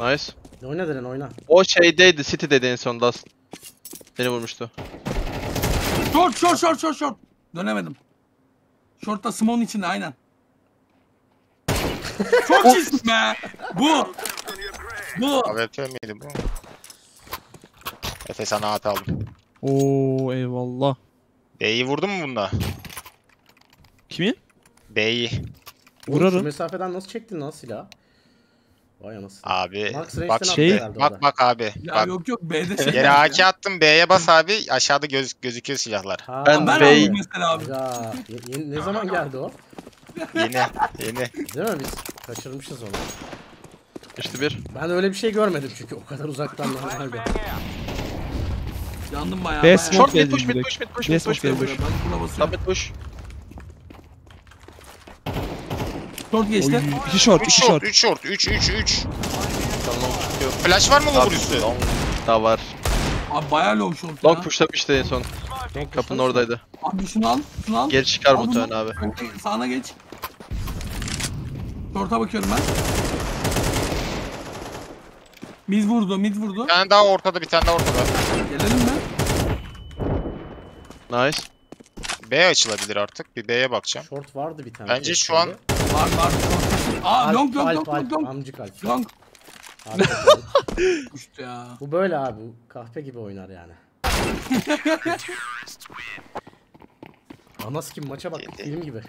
Nice. Oyna denen oyna. O şeydeydi, City'deydi en son Dust. Beni vurmuştu. Short short short short short. Dönemedim. Short'ta smoke'un içinde aynen. Çok iyisin be. Bu. Bu. AWP miydi bu? Efe sana hata aldım. Oo eyvallah. B'yi vurdun mu bunda? Kimin? B'yi. Vurarım. Şu mesafeden nasıl çektin lan silahı? Vay anasını. Abi bak şey- bak bak abi. Ya bak. yok yok B'de şey. Yere AK attım B'ye bas abi aşağıda göz, gözüküyor silahlar. Ha, Ben Ben aldım mesela abi. Ya, ye- yeni- ne zaman geldi o? Yeni yeni. Değil mi biz? Kaçırmışız onu. İşte bir. Ben öyle bir şey görmedim çünkü o kadar uzaktan normalde. Yandım bayağı. B bayağı. Short mid push mid push mid push mid push mid push. Top mid push. Short geçti. Oy, iki short, 3 iki short short. 3 short 3 3 3. Tamam çıkıyor. Flash var mı bu üstü? long da var. Abi bayağı low short Long ya. pushlamıştı en son. Kapının oradaydı. Abi şunu al. Şunu al. Geri çıkar muhtemelen abi. Sağına geç. Short'a bakıyorum ben. Mid vurdu, mid vurdu. Bir tane daha ortada bir tane daha ortada. Gelelim mi? Nice. B açılabilir artık. Bir B'ye bakacağım. Short vardı bir tane. Bence şu an-. Var var. Short. Aa long long long long long. Amcık Alp. Long. Düştü ya. bu böyle abi. Kahpe gibi oynar yani. Anas kim maça bak film gibi.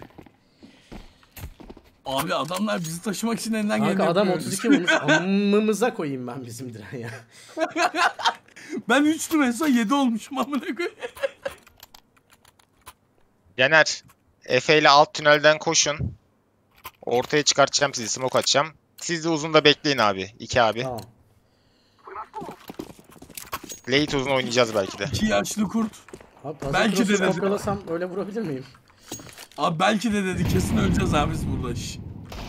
Abi adamlar bizi taşımak için elinden geleni Kanka adam yapıyor. 32 vurmuş. Amımıza koyayım ben bizim diren ya. ben 3'tüm en son 7 olmuşum amına koyayım. Yener. Efe ile alt tünelden koşun. Ortaya çıkartacağım sizi. Smoke atacağım. Siz de uzun da bekleyin abi. 2 abi. Tamam. Late uzun oynayacağız belki de. İki yaşlı kurt. Abi Belki de cross'u dedim. kopyalasam öyle vurabilir miyim? Abi belki de dedi kesin öleceğiz abi biz burada. Şş.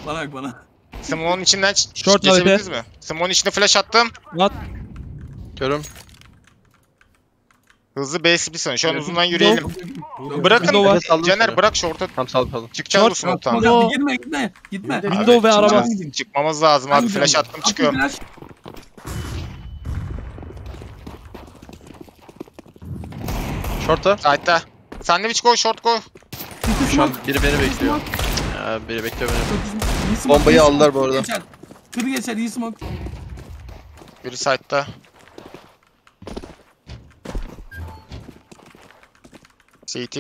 Bana bak bana. Smoke'un içinden Short geçebildiniz mi? Smoke'un içine flash attım. At. Körüm. Hızlı B split sonra. Şu an uzundan yürüyelim. Bırakın. Caner bırak short'a. Tam sal kalın. Çıkacağız bu smoke'tan. Hadi Window. gitme gitme. Bir Window ve araba. Çıkmamız lazım abi. Flash attım çıkıyorum. Short'a. Side'da. Sandviç koy, short koy. Şu an biri beni bekliyor. Ya biri bekliyor beni. Bombayı aldılar bu arada. Geçer. Tır geçer iyi smoke. Biri side'da. CT.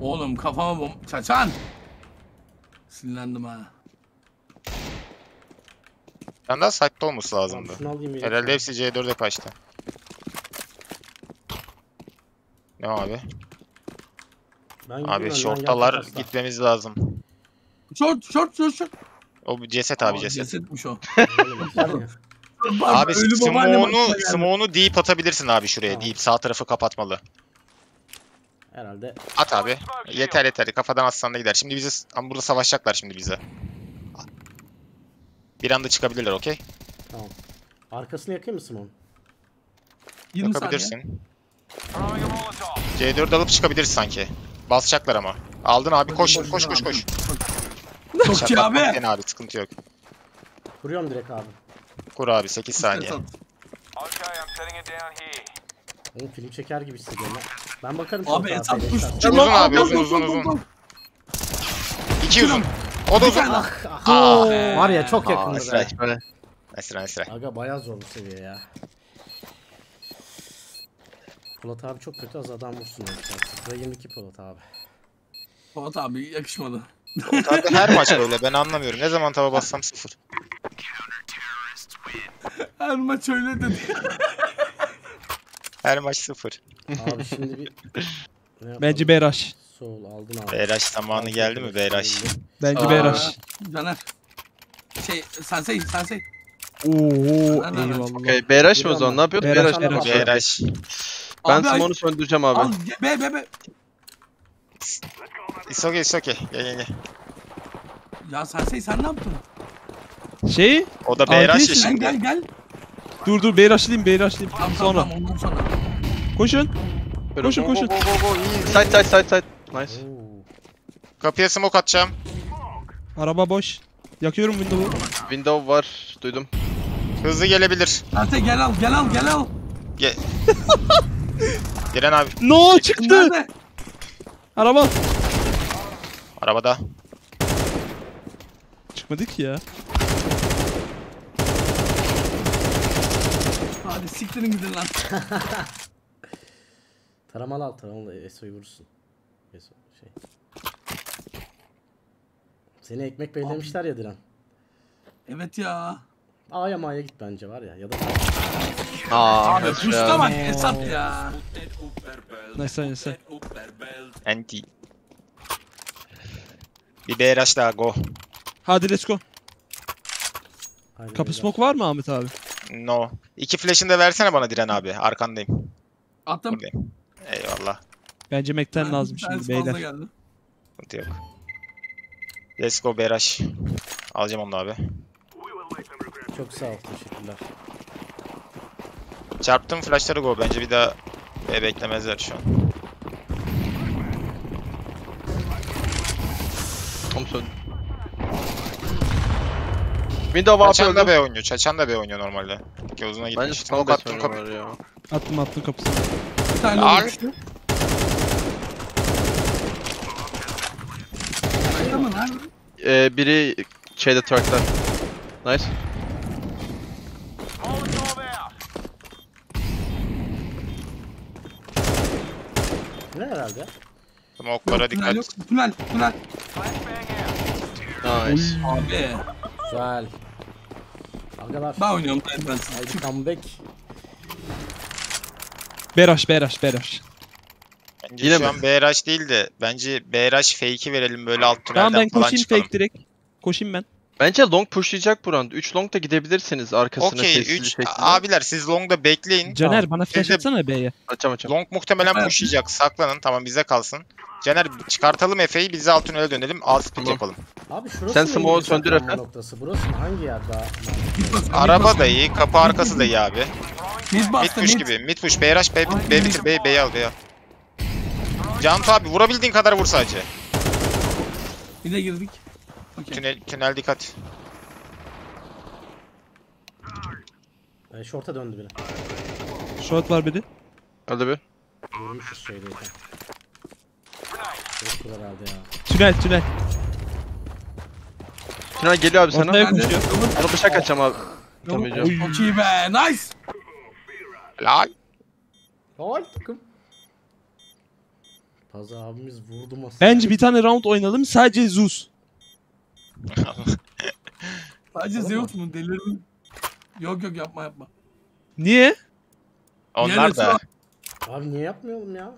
Oğlum kafama bom... Çaçan! Sinirlendim ha. Tane daha site'da olması lazımdı. Şunu alayım. Herhalde hepsi C4'e kaçtı. Ne abi? Ben Abi gidiyorum, ben gitmemiz lazım. Short short short short. O bir ceset abi Aa, ceset. Cesetmiş o. Smoke'unu geldi. smoke'unu deep atabilirsin abi şuraya. Tamam. Deep sağ tarafı kapatmalı. Herhalde At abi. Yeter yeter. Kafadan atsan da gider. Şimdi bizi ama burada savaşacaklar şimdi bize. Bir anda çıkabilirler okey? tamam. Arkasını yakayım mısın onun? 20 saniye. Yakabilirsin. Throwing a Molotov. C4 alıp çıkabiliriz sanki. Basacaklar ama. Aldın abi koş Koş, koş koş abi. koş. Çok abi. abi sıkıntı yok. Kuruyorum direkt abi. Kur abi 8 saniye. Oğlum film çeker gibi hissediyorum lan. Ben bakarım Abi dur. Esat. Uzun abi, uzun, uzun, uzun. İki uzun. O da uzun. tane daha. Aa. Var ya çok yakındı Esra. be. Esra. Esra Esra. Aga bayağı zor bu seviye ya. Polat abi çok kötü az adam vursun. Sıfıra 22 Polat abi. Fuat abi yakışmadı. Tabii her maç böyle ben anlamıyorum. Ne zaman tava bassam sıfır. Her maç öyle dedi. Her maç sıfır. Abi şimdi bir... Ne yapalım? Bence Beraş. Soul aldın abi. Beyraş zamanı geldi mi Beyraş? Bence Aa. Beraş. Caner. Şey sensei sensei. Oo eyvallah. Okay, Beyraş mı o zaman? Ne yapıyoruz? Beyraş, Beyraş. Beyraş. Beyraş. Ben Abi, Simon'u söndüreceğim abi. Al be be be. It's okay it's okay. Gel gel gel. Ya sensei sen ne yaptın? Şey O da Beyraş sen Gel şimdi. gel gel. dur dur Beyraşlıyım Beyraşlıyım. Tamam Sonra. tamam ondan sonra. Koşun. Böyle Koşun go, koşun. go, go, go, go. İyi. Side side side side. Nice. Oo. Kapıya smoke atacağım. Araba boş. Yakıyorum window'u. Window var. Duydum. Hızlı gelebilir. Sensei gel al gel al gel al. Ge Giren abi. No çıktı. Nerede? Araba. Arabada. Çıkmadı ki ya. Hadi siktirin gidin lan. Taramalı al taramalı Eso'yu vurursun. Eso şey. Seni ekmek bellemişler ya Diren. Evet ya. A'ya Ma'ya git bence var ya. Ya da Aa, Abi kuşta ya. bak Esat ya. Nice nice. Anti. Bir Beyraş daha go. Hadi let's go. Aynen Kapı öyle. smoke var mı Ahmet abi? No. İki flash'ını da versene bana Diren abi. Arkandayım. Attım. Buradayım. Eyvallah. Bence Mac'ten Ben- lazım şimdi beyler. geldi. Sıkıntı yok. Let's go Beyraş. Alacağım onu abi. Çok sağ ol teşekkürler. Çarptım flashları go. Bence bir daha e, beklemezler şu an. Window AP Çaçan da öldü. B oynuyor. Çaçan da B oynuyor normalde. Ki uzuna Bence gitmiş. Smoke attım kapı. var ya. Attım attım kapısını. Bir tane düştü. Ayda mı nerede? Ee, biri şeyde truckta. Nice. Ne herhalde? Smoke'lara Tünel dikkat. yok. Tünel tünel. Nice. Abi. Güzel. Agalar. Ben oynuyorum ben ben. Haydi comeback. Beraş Beraş Beraş. Bence Yine şu mi? an BRH değil de bence BRH fake'i verelim böyle alt tünelden Tamam ben falan koşayım çıkalım. fake direkt. Koşayım ben. Bence long pushlayacak bu round. 3 long da gidebilirsiniz arkasına Okey sessiz 3 şekilde. abiler siz long'da bekleyin. Caner bana flash Sizde- atsana B'ye. Açacağım açacağım. Long muhtemelen pushlayacak. Saklanın tamam bize kalsın. Caner çıkartalım Efe'yi biz alt tünele dönelim. Alt speed Tamam. yapalım. Abi şurası Sen mı smoke'u söndür Efe. Noktası? Burası mı? Hangi yer daha? Araba da iyi, kapı arkası da iyi abi. Mid Mid bastı push mid. gibi. Mid push. B, B bitir. B, B'yi al B'yi al. Cantu abi vurabildiğin kadar vur sadece. Bir de girdik. Okey. Tünel, tünel dikkat. E, short'a döndü biri. Short var biri. Hadi bir. Vurmuşuz şeydeyken. Yoktur herhalde ya. Tünel tünel. Tünel geliyor abi sana. Ortaya koşuyor. Onu bıçak açacağım abi. Tutamayacağım. Çok iyi be. Nice. Helal. Hayır takım. Paz abimiz vurdu masaya. Bence bir tane round oynayalım sadece Zeus. Sadece Zeus mu? Delirdin. Yok yok yapma yapma. Niye? Onlar da. Abi niye yapmayalım ya?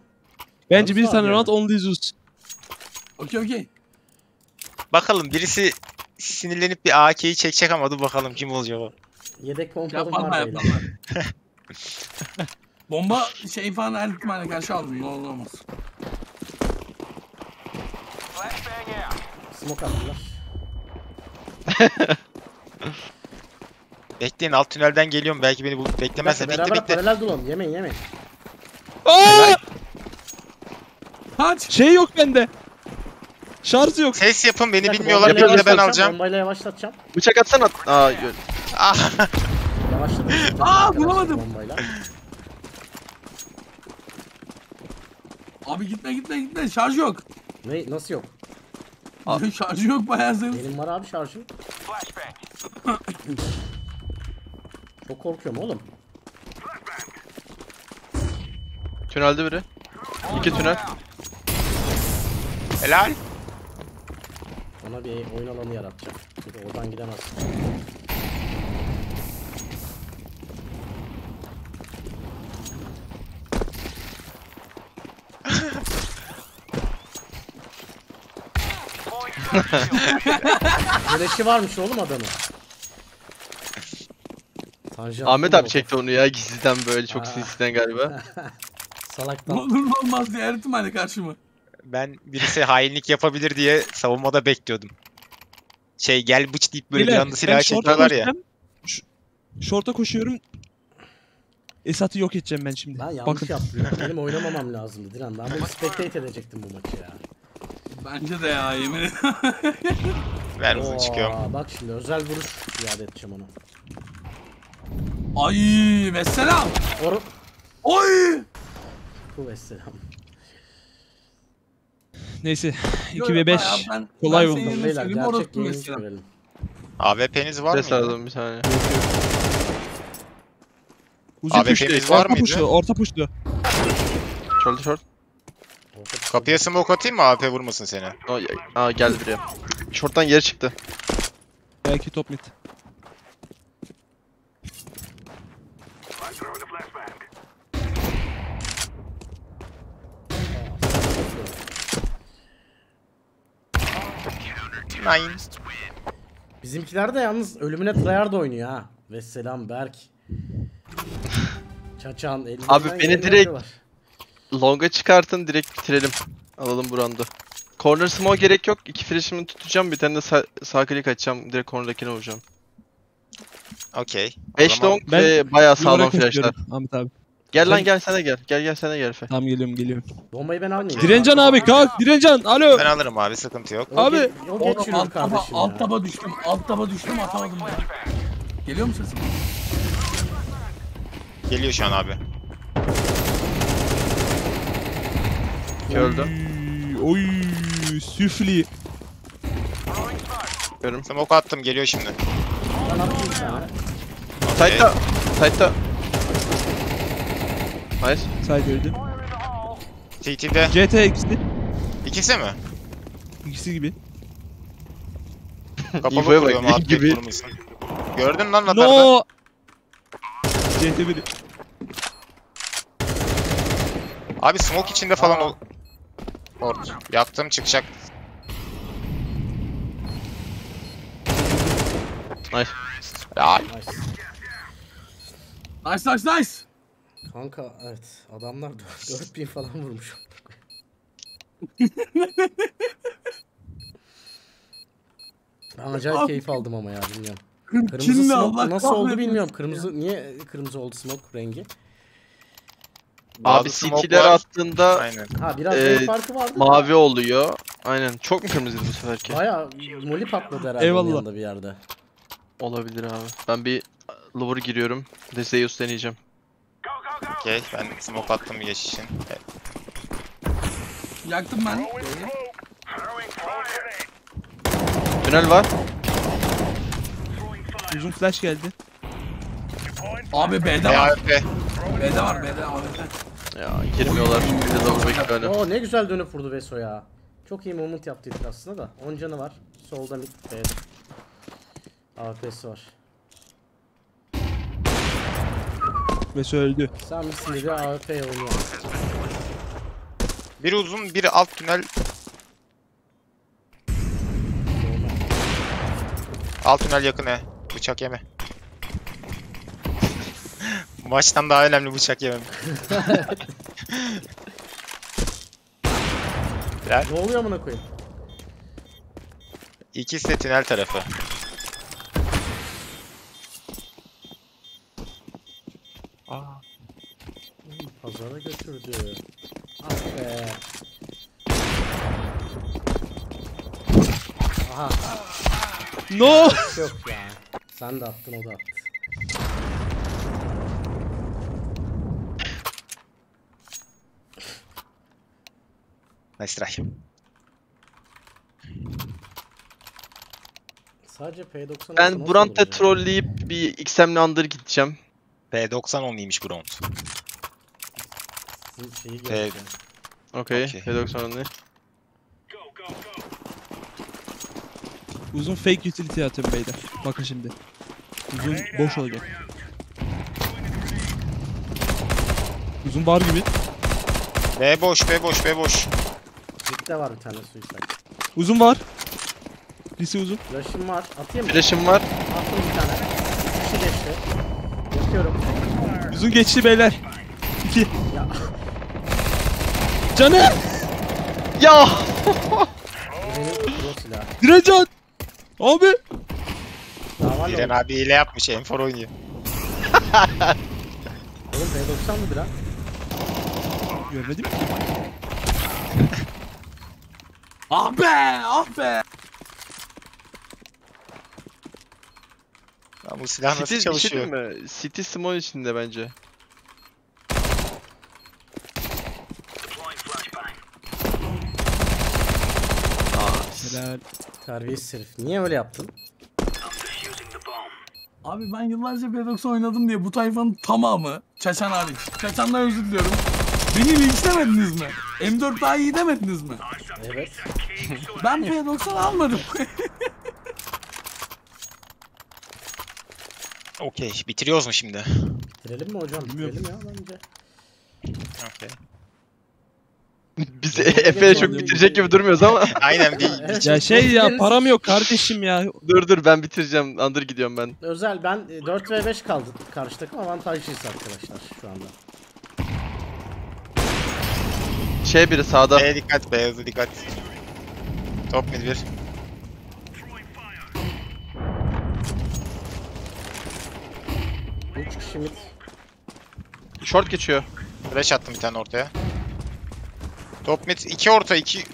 Bence bir tane round only Zeus. Okey okey. Bakalım birisi sinirlenip bir AK'yi çekecek ama dur bakalım kim olacak o. Yedek pompalım Yapma var beyler. Bomba şey falan her ihtimale karşı aldım. Ne olur olmaz. Smoke attılar. Bekleyin alt tünelden geliyorum belki beni bu Bir beklemezse. Bitti beraber bitti. paralel dolanın. Yemeyin yemeyin. Aa! Kaç. Şey yok bende. Şarj yok. Ses yapın Bir beni bilmiyorlar beni de ben alacağım. Bombayla yavaşlatacağım. Bıçak atsana. Aa gör- Ah. Yavaşladım. Aa. Bombayla. Abi gitme gitme gitme. Şarj yok. Ne, nasıl yok? Şarjı yok bayağı Zeus. Benim var abi şarjım. Flashbang. Çok korkuyorum oğlum. Tünelde biri. İki tünel. Helal. Ona bir oyun alanı yaratacağım. Çünkü oradan gidemez. Güneşi varmış oğlum. Tanjant Ahmet abi çekti onu ya gizliden böyle çok sinsiden galiba. Salaktan. olur ne olmaz diye her ihtimale karşı mı? Ben birisi hainlik yapabilir diye savunmada bekliyordum. Şey gel bıç deyip böyle bir anda silah çekiyorlar ya. koşacağım. Ş- Short'a koşuyorum. Esat'ı yok edeceğim ben şimdi. Ben yanlış Bakın. yaptım. Benim oynamamam lazımdı Dilan. Ben bunu spectate edecektim bu maçı ya. Bence de ya yemin ederim. Ver hızlı Oo, çıkıyorum. Bak şimdi özel vuruş iade edeceğim ona. Ay vesselam. Or Oy. Vesselam. Neyse. Yo, 2 yo, ve 5. bayağı ben- kolay ben oldu. Beyler gerçek görelim. AWP'niz var Ses mı? aldım bir puştu. hepimiz var Orta mıydı? puştu. Orta puştu. Short short. Orta- Kapıya smoke atayım mı AP vurmasın seni? Aa, geldi buraya. Short'tan geri çıktı. Belki top mid. Nine. Bizimkiler de yalnız ölümüne tryhard oynuyor ha. Vesselam Berk. Çaçan elinden Abi beni direkt-. Long'a çıkartın direkt bitirelim. Alalım bu round'u. Corner smoke gerek yok. İki flash'ımı tutacağım. Bir tane de sağ, sağ klik açacağım. Direkt corner'dakine vuracağım. Okey. O 5 zaman long Ben ve bayağı sağlam flash'lar. Ahmet abi. Gel lan gel sana gel. Gel gel sana gel Efe. Tamam geliyorum geliyorum. Bombayı ben almayayım. Direncan abi kalk. Direncan. Alo. Ben alırım abi sıkıntı yok. Abi. O Oğlum, geçiyor alt taba, kardeşim alt ya. taba düştüm. Alt taba düştüm atamadım ya. Geliyor mu sesim? Geliyor şu an abi. İki öldü. Oy. Oy. Süfli. Görüm. Smoke attım geliyor şimdi. Ben tane. Okey. Side'da. Side'da. Nice. Side öldü. CT'de. CT ikisi. İkisi mi? İkisi gibi. Kapalı bak, kuruyorum atlet gibi. Gördün lan radarda. No. CT biri. Abi smoke içinde falan ol. Ort. Yaktım çıkacak. Nice. Ya Nice. Nice nice nice. Kanka evet adamlar 4000 falan vurmuş. Ben acayip keyif aldım ama ya bilmiyorum. Kırmızı Kinli smoke Allah nasıl oldu kahretmesin bilmiyorum. ya. Kırmızı niye kırmızı oldu smoke rengi? Bazı Abi CT'ler attığında Aynen. Ha biraz Ee, renk farkı vardı. da mavi oluyor. Aynen. Çok mu kırmızıydı bu seferki? Baya moli patladı herhalde Eyvallah. yanında bir yerde. Olabilir abi. Ben bir lower giriyorum. Zeus deneyeceğim. Okey ben smoke attım geç için. E, Yaktım ben. Tünel var. Uzun flash geldi. Abi B'de E, var. AWP. B'de var B'de AWP. Ya girmiyorlar. Bir de double bekliyor hala. Oo ne güzel dönüp vurdu Veso ya. Çok iyi moment yaptıydık aslında da. 10 canı var. Solda mid B'de. AWP'si var. Ve öldü. Sen misin dedi AWP oynuyor. Bir uzun, bir alt tünel. Alt tünel yakın he. Bıçak yeme. Maçtan daha önemli bıçak yemem. Ne oluyor amına koyayım? İkisi de tünel tarafı. Aa, Pazara götürdü. Ah be. Aha No! yok ya. Sen de attın o da attı. nice try. Sadece P90 olsa Ben ya? trolleyip bir XM'li under gideceğim. P90 onluymuş bu round. Sizin şeyi P- göreceğim. Okey. Okey. P90 ne? Uzun fake utility atıyorum beyler. Bakın şimdi. Uzun boş olacak. Uzun var gibi. B boş, B boş, B boş. Mid'de var bir tane suicide. Uzun var. Lise uzun. Flash'ım var. Atayım mı? Flash'ım var. Attım bir tane. Bir şey Yapıyorum. Uzun geçti beyler. 2. Ya Canı! Ya! Direcan! Abi! Daha var İren mı? abi hile yapmış, M4 oynuyor. Oğlum P90 mı bir lan? Görmedim ki. Ah be ah be. Lan bu silah nasıl City, bir şey çalışıyor? mi? City small içinde bence. Helal. Terbiyesiz herif. Niye öyle yaptın? Abi ben yıllarca P90 oynadım diye bu tayfanın tamamı Çaçan hariç. Çaçan'dan özür diliyorum. Beni linçlemediniz mi? M4 daha iyi demediniz mi? Evet. Ben P90 almadım. Okey, bitiriyoruz mu şimdi? Bitirelim mi hocam? Bilmiyorum. Bitirelim ya bence. Okey. Biz Efe'ye çok bitirecek gibi durmuyoruz ama. Aynen bir Evet, Ya şey ya param yok kardeşim ya. dur dur ben bitireceğim. Under gidiyorum ben. Özel ben e, 4 ve 5 kaldı karşı takım avantajlıyız arkadaşlar şu anda. Şey biri sağda. B'ye dikkat, B'ye dikkat. Top mid bir. Üç kişi mid. Short geçiyor. Flash attım bir tane ortaya. Top mid, iki orta, iki...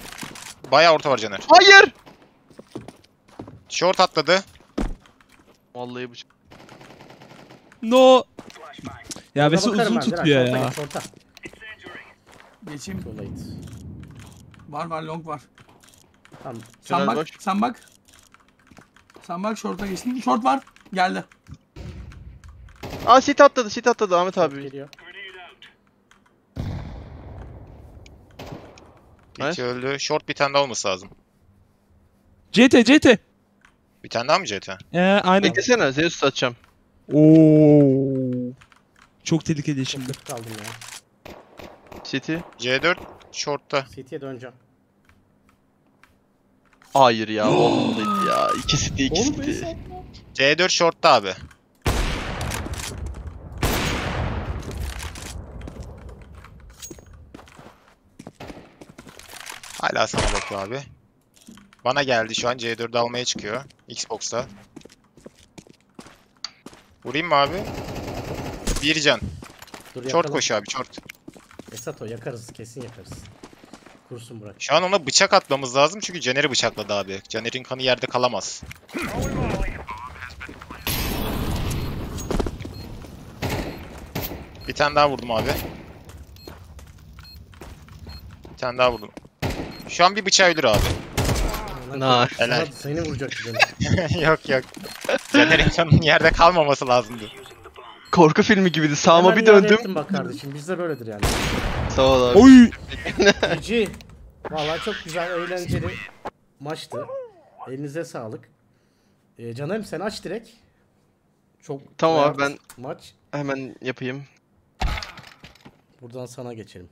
Bayağı orta var Caner. Hayır! Short atladı. Vallahi bu. No. Ya bakarım uzun ben, tutuyor ya. Geçeyim. Too late. Var var long var. Tamam. Sen Tünel bak, boş. sen bak. Sen bak short'a geçtin. Short var. Geldi. Aa sit atladı sit atladı Ahmet abi. Geliyor. İki öldü. Short bir tane daha olması lazım. CT CT. Bir tane daha mı CT? Ee aynen. Beklesene Zeus atacağım. Oo. Çok tehlikeli şimdi. Kötü kaldım ya. City. C4 short'ta. CT'ye döneceğim. Hayır ya olmalıydı ya. İki City iki Oğlum City. Veysel. C4 short'ta abi. Hala sana bakıyor abi. Bana geldi şu an C4'ü almaya çıkıyor. Xbox'ta. Vurayım mı abi? Bir can. Dur yakalım. koşuyor abi short. Esat o yakarız kesin yakarız. Kursun bırak. Şu an ona bıçak atmamız lazım çünkü Caner'i bıçakladı abi. Caner'in kanı yerde kalamaz. Bir tane daha vurdum abi. Bir tane daha vurdum. Şu an bir bıçağı ölür abi. Nice. Helal. Seni vuracaktı beni. yok yok. Caner'in kanının yerde kalmaması lazımdı. Korku filmi gibiydi. Sağıma Hemen bir iade döndüm. ettim bak kardeşim bizde böyledir yani. Sağ ol abi. Oy. GG. Valla çok güzel, eğlenceli maçtı. Elinize sağlık. Ee, canım sen aç direkt. Çok Tamam abi, rahat ben- maç. Hemen yapayım. Buradan sana geçelim.